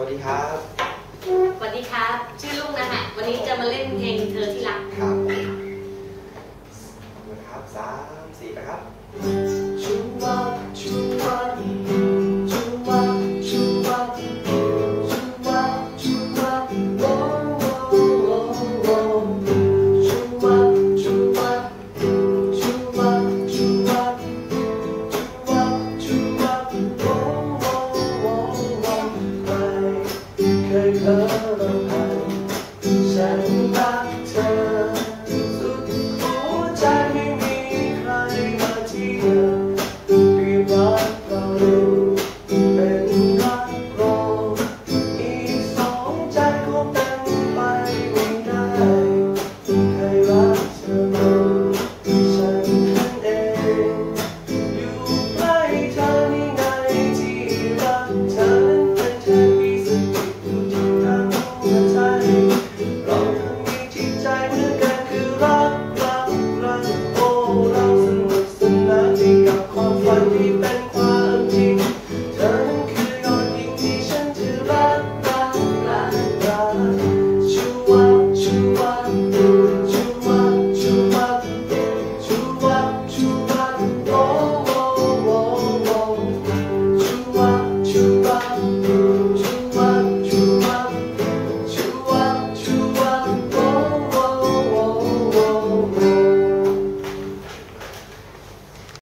วัสดีครับ สวัสดีครับ ชื่อลุงนะฮะ วันนี้จะมาเล่นเพลงเธอที่รัก ครับคครับสามสี่นะครับ